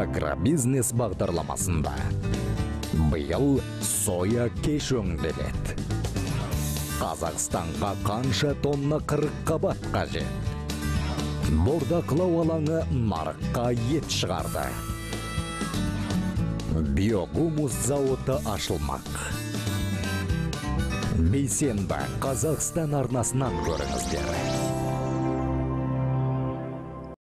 агробизнес бағдарламасында. Биыл соя кеш өңделеді қазақстанға қанша тонна қырыққабат қажет. Бордақылау алаңы нарыққа ет шығарды. Биогумус зауыты ашылмақ. Бейсенбі қазақстан арнасынан көріңіздер.